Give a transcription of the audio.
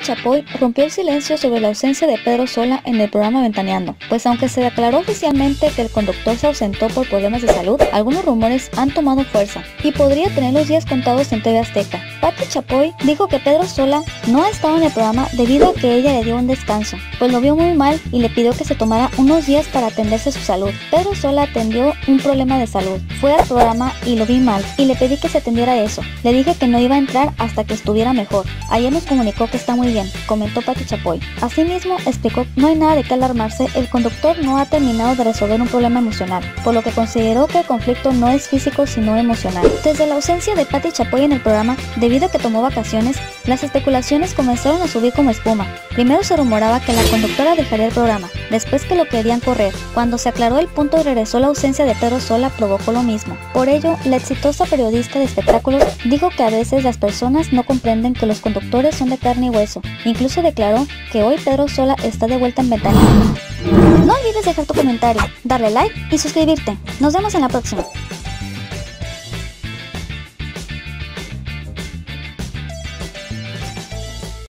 Chapoy rompió el silencio sobre la ausencia de Pedro Sola en el programa Ventaneando, pues aunque se declaró oficialmente que el conductor se ausentó por problemas de salud, algunos rumores han tomado fuerza y podría tener los días contados en TV Azteca. Patti Chapoy dijo que Pedro Sola no ha estado en el programa debido a que ella le dio un descanso, pues lo vio muy mal y le pidió que se tomara unos días para atenderse su salud. Pedro Sola atendió un problema de salud. Fue al programa y lo vi mal y le pedí que se atendiera eso. Le dije que no iba a entrar hasta que estuviera mejor. Ayer nos comunicó que está muy bien, comentó Pati Chapoy. Asimismo, explicó no hay nada de qué alarmarse, el conductor no ha terminado de resolver un problema emocional, por lo que consideró que el conflicto no es físico sino emocional. Desde la ausencia de Pati Chapoy en el programa, debido a que tomó vacaciones, las especulaciones comenzaron a subir como espuma. Primero se rumoraba que la conductora dejaría el programa, después que lo querían correr. Cuando se aclaró el punto y regresó la ausencia de Pedro Sola provocó lo mismo. Por ello, la exitosa periodista de espectáculos dijo que a veces las personas no comprenden que los conductores son de carne y hueso. Incluso declaró que hoy Pedro Sola está de vuelta en Ventanilla. No olvides dejar tu comentario, darle like y suscribirte. Nos vemos en la próxima.